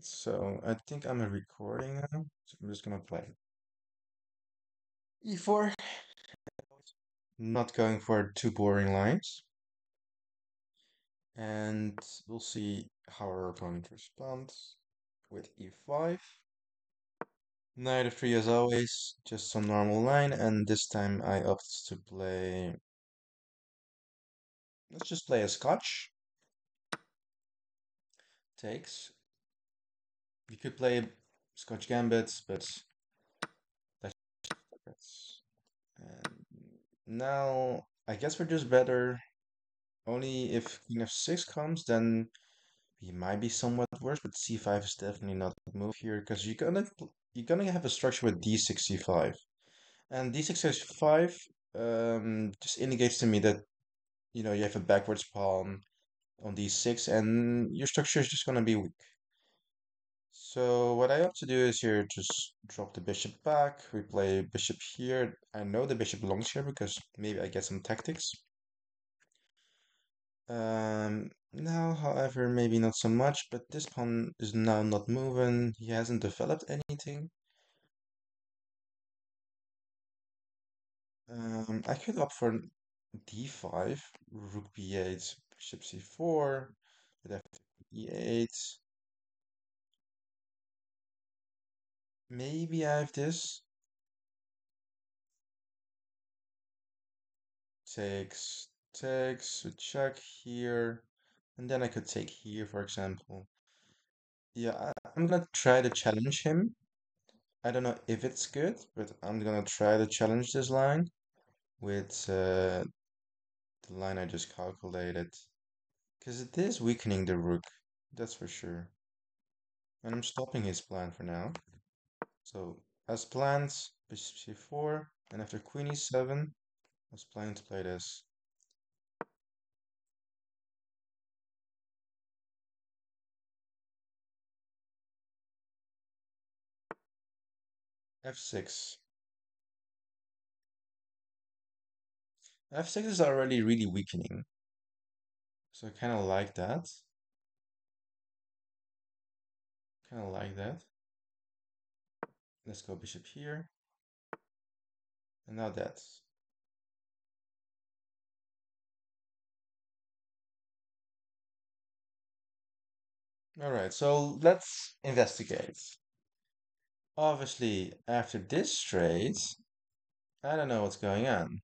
So I think I'm recording now, so I'm just gonna play. E4, not going for two boring lines. And we'll see how our opponent responds with E5. Knight f3 as always, just some normal line, and this time I opt to play... Let's just play a scotch. Takes. You could play scotch gambits, but that's... And now, I guess we're just better. Only if King f6 comes, then we might be somewhat worse, but c5 is definitely not the move here, because you're gonna you're gonna have a structure with d6 c5. And d6 c5 um, just indicates to me that you know you have a backwards pawn on d6 and your structure is just gonna be weak. So what I have to do is here just drop the bishop back. We play bishop here. I know the bishop belongs here because maybe I get some tactics. Um, now, however, maybe not so much, but this pawn is now not moving. He hasn't developed anything. Um, I could opt for d5, rook b8, bishop c4, with f e8. Maybe I have this. Takes, takes, we check here. And then I could take here, for example. Yeah, I'm gonna try to challenge him. I don't know if it's good, but I'm gonna try to challenge this line with uh, the line I just calculated. Because it is weakening the rook, that's for sure. And I'm stopping his plan for now. So, as planned, bishop c4, and after queen e7, I was planning to play this. f6. f6 is already really weakening. So I kind of like that. Kind of like that. Let's go bishop here. And now that. All right, so let's investigate. Obviously, after this straight, I don't know what's going on.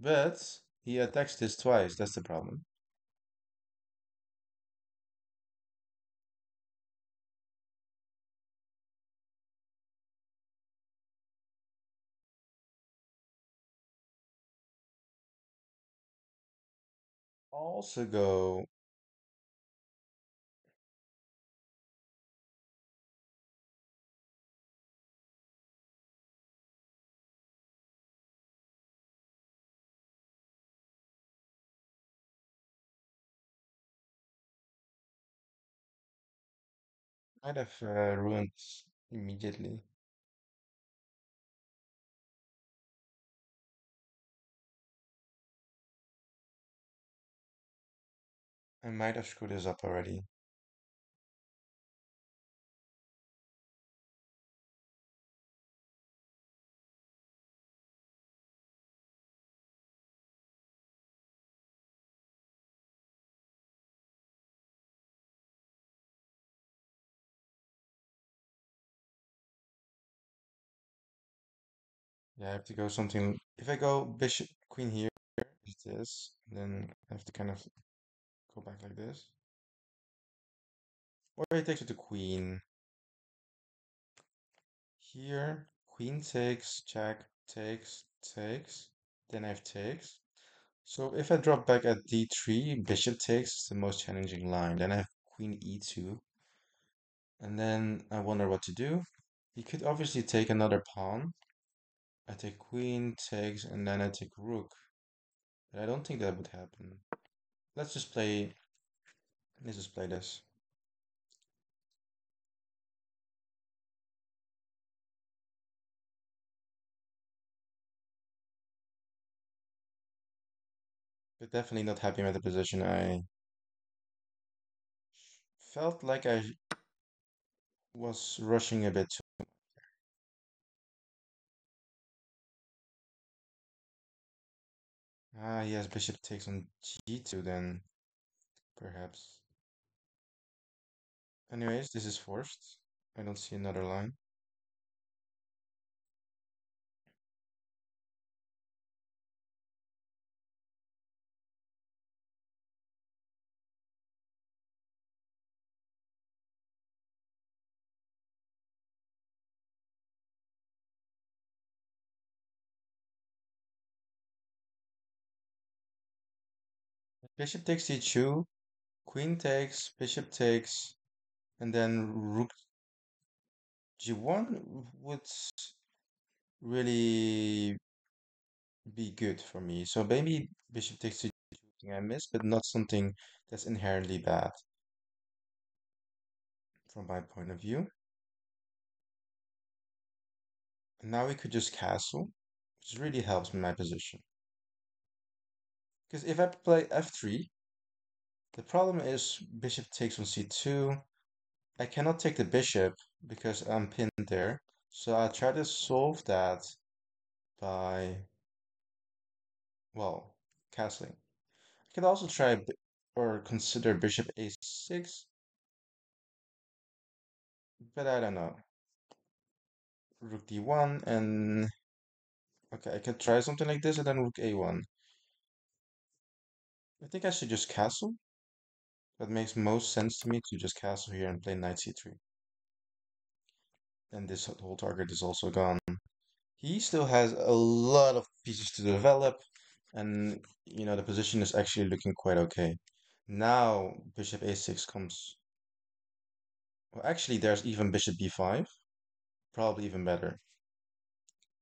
But he attacks this twice, that's the problem. Also go might have uh, ruined immediately. I might have screwed this up already. Yeah, I have to go something. If I go bishop queen here, is this, then I have to kind of go back like this. Or he takes with the queen. Here, queen takes, check, takes, takes. Then I have takes. So if I drop back at d3, bishop takes is the most challenging line. Then I have queen e2. And then I wonder what to do. He could obviously take another pawn. I take queen, takes, and then I take rook. But I don't think that would happen. Let's just play... Let's just play this. But definitely not happy with the position. I felt like I was rushing a bit Ah, yes, bishop takes on g2 then, perhaps. Anyways, this is forced. I don't see another line. Bishop takes d2, queen takes, bishop takes, and then rook g1 would really be good for me. So maybe bishop takes d2 something I miss, but not something that's inherently bad from my point of view. And now we could just castle, which really helps my position. Because if I play f3, the problem is bishop takes on c2. I cannot take the bishop because I'm pinned there. So I'll try to solve that by, well, castling. I could also try or consider bishop a6, but I don't know. Rook d1 and okay, I could try something like this and then rook a1. I think I should just castle. That makes most sense to me to just castle here and play knight c3. And this whole target is also gone. He still has a lot of pieces to develop, and you know the position is actually looking quite okay. Now bishop a6 comes. Well, actually, there's even bishop b5. Probably even better.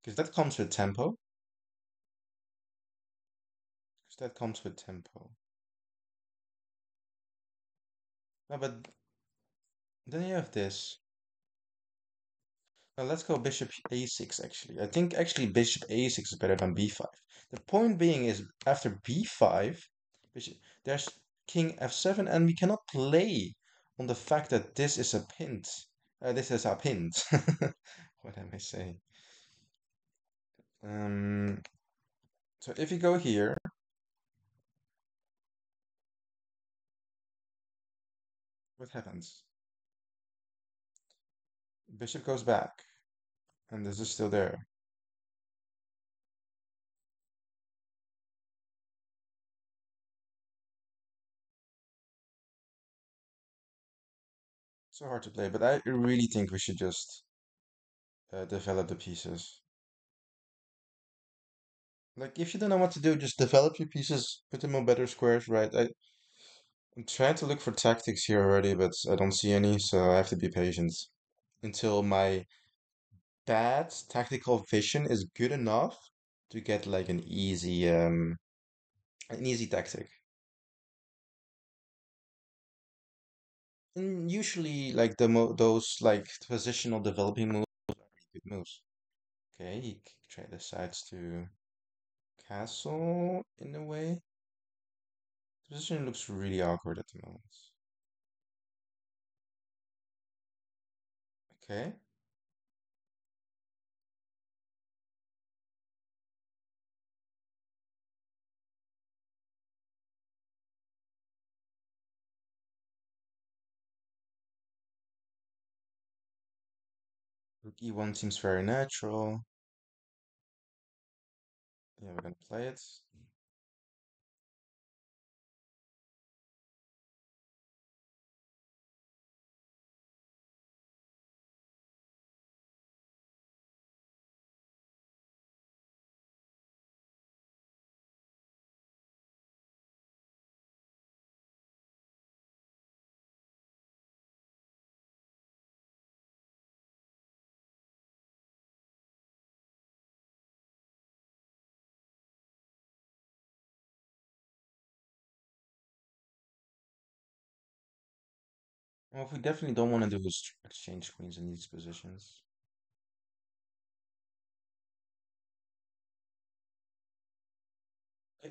Because that comes with tempo. That comes with tempo. No, but then you have this. Now let's go bishop a6 actually. I think actually bishop a6 is better than b5. The point being is after b5, bishop, there's king f7 and we cannot play on the fact that this is a pint. Uh, this is a pint. what am I saying? Um, so if you go here, what happens? Bishop goes back, and this is still there. So hard to play, but I really think we should just uh, develop the pieces. Like, if you don't know what to do, just develop your pieces, put them on better squares, right? I, I'm trying to look for tactics here already, but I don't see any, so I have to be patient until my bad tactical vision is good enough to get like an easy um an easy tactic. And usually like the mo those like positional developing moves are pretty good moves. Okay, he try decides to castle in a way. Position looks really awkward at the moment. Okay. Rook e1 seems very natural. Yeah, we're gonna play it. What we definitely don't want to do is exchange queens in these positions.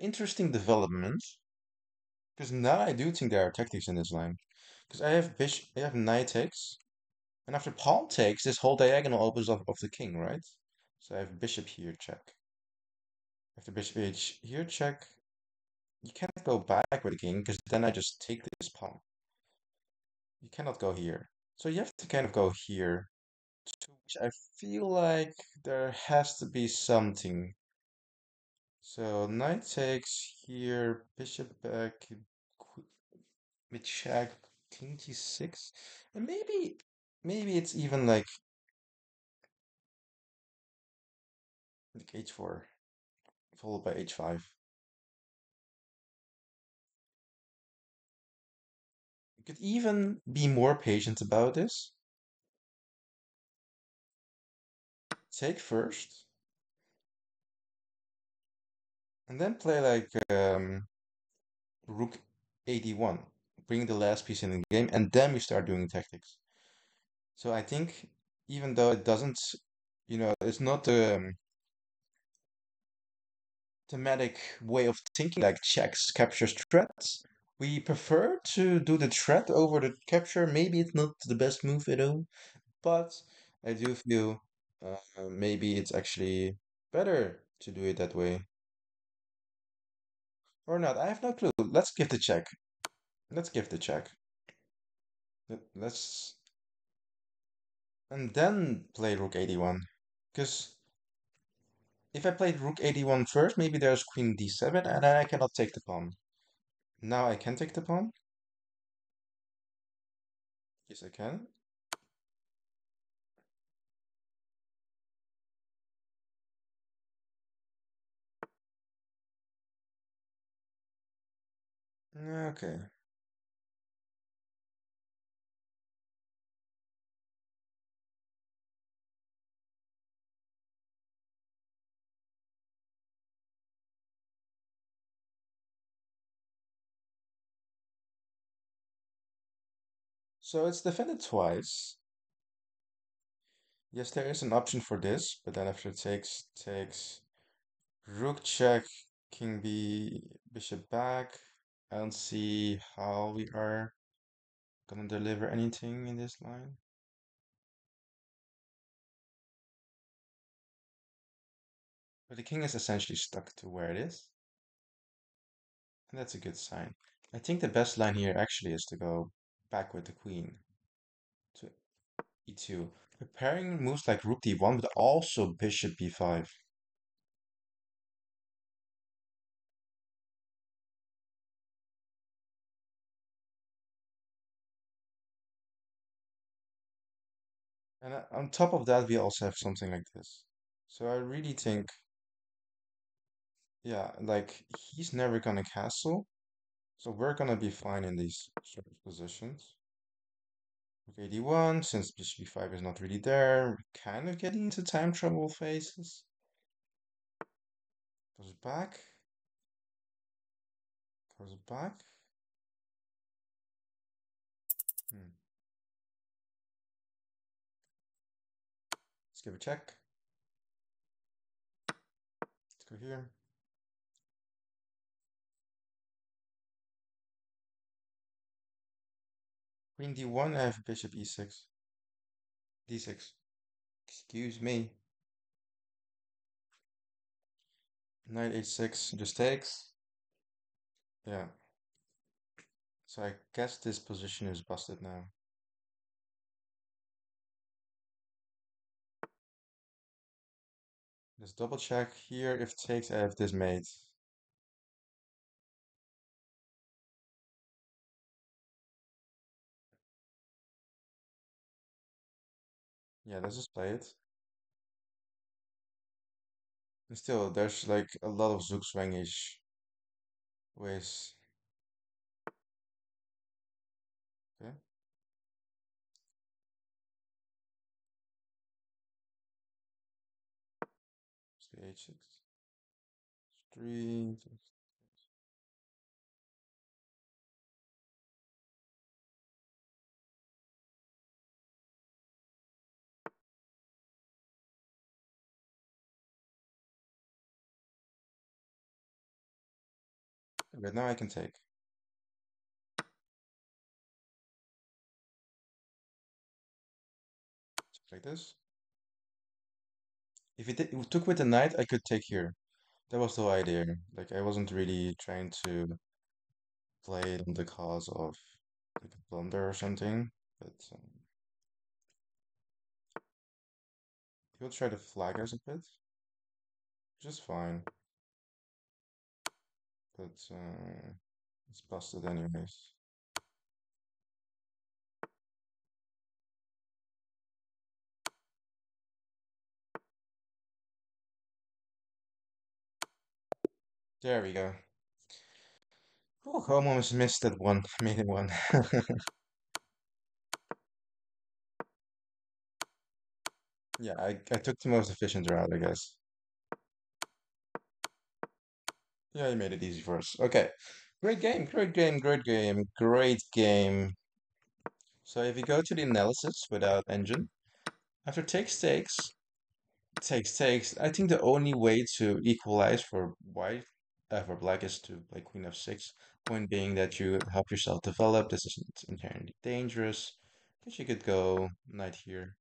Interesting development, because now I do think there are tactics in this line. Because I have bishop, I have knight takes, And after pawn takes, this whole diagonal opens up of the king, right? So I have bishop here, check. After bishop h here, check. You can't go back with the king, because then I just take this pawn. You cannot go here. So you have to kind of go here. Which I feel like there has to be something. So knight takes here, bishop back, with check, king g6. And maybe, maybe it's even like, like h4, followed by h5. Could even be more patient about this. Take first. And then play like um, rook 81, bring the last piece in the game, and then we start doing tactics. So I think even though it doesn't, you know, it's not the um, thematic way of thinking like checks, captures, threats. We prefer to do the threat over the capture. Maybe it's not the best move at all, but I do feel uh, maybe it's actually better to do it that way. Or not, I have no clue. Let's give the check. Let's give the check. Let's... And then play rook 81. Because if I played rook 81 first, maybe there's queen d7, and then I cannot take the pawn. Now I can take the pawn. Yes, I can. Okay. So it's defended twice. Yes, there is an option for this, but then after it takes takes rook check, king b, bishop back. I don't see how we are gonna deliver anything in this line. But the king is essentially stuck to where it is. And that's a good sign. I think the best line here actually is to go back with the queen to e2. Preparing moves like rook d1, but also bishop b5. And uh, on top of that, we also have something like this. So I really think, yeah, like he's never gonna castle. So we're gonna be fine in these sort of positions. Rook d1, since bishop b5 is not really there, we're kind of getting into time trouble phases. Goes back. Goes back. Hmm. Let's give a check. Let's go here. Queen d1, I have bishop e6. d6. Excuse me. Knight h6 just takes. Yeah. So I guess this position is busted now. Let's double check here. If takes, I have this mate. Yeah, let's just play it. And still, there's like a lot of Zugzwangish ways. Okay. Let's h6. Three. But now I can take. like this. If it, it took with the knight, I could take here. That was the idea. Like I wasn't really trying to play on the cause of like a blunder or something, but um, he'll try to flag us a bit, is fine. But uh, it's busted anyways. There we go. Oh, almost missed that one, made it one. Yeah, I, I took the most efficient route, I guess. Yeah, you made it easy for us. Okay. Great game, great game, great game, great game. So if you go to the analysis without engine, after takes takes, takes takes, I think the only way to equalize for white, uh, for black is to play queen f6. Point being that you help yourself develop. This isn't inherently dangerous. Guess you could go knight here.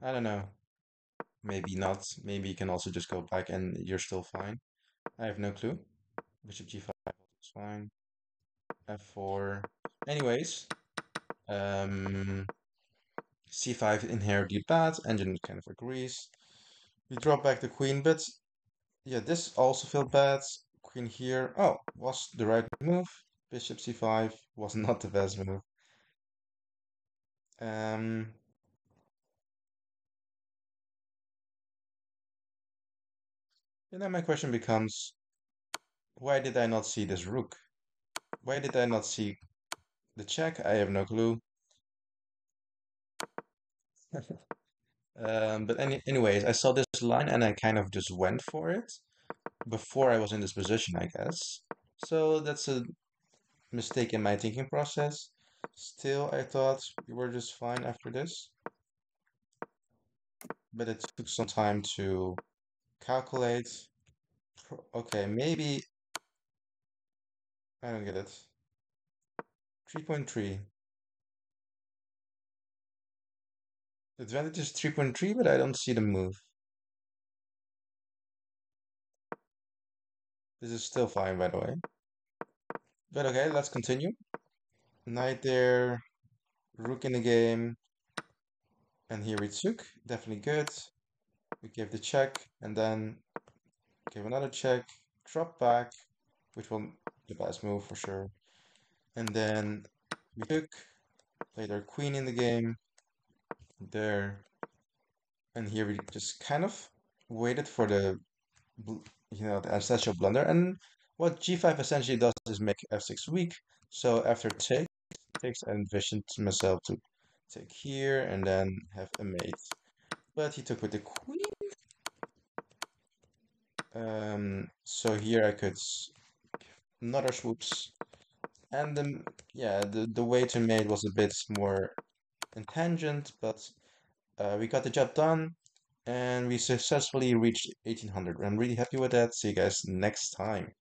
I don't know. Maybe not. Maybe you can also just go back and you're still fine. I have no clue. Bishop g5 is fine. f4. Anyways, um, c5 inherently bad. Engine kind of agrees. We drop back the queen, but yeah, this also felt bad. Queen here. Oh, was the right move. Bishop c5 was not the best move. Um, and then my question becomes, why did I not see this rook? Why did I not see the check? I have no clue. um, but any, anyways, I saw this line and I kind of just went for it before I was in this position, I guess. So that's a mistake in my thinking process. Still, I thought we were just fine after this. But it took some time to calculate. Okay, maybe... I don't get it. 3.3. The advantage is 3.3, but I don't see the move. This is still fine, by the way. But okay, let's continue. Knight there, rook in the game, and here we took, definitely good. We give the check, and then give another check, drop back, which will best move for sure. And then we took, played our queen in the game, there, and here we just kind of waited for the, you know, the ancestral blunder. And what g5 essentially does is make f6 weak. So after take, takes, I envisioned myself to take here and then have a mate. But he took with the queen. Um, so here I could another swoops. And then, yeah, the, the way to mate was a bit more tangent, but uh, we got the job done and we successfully reached 1800. I'm really happy with that. See you guys next time.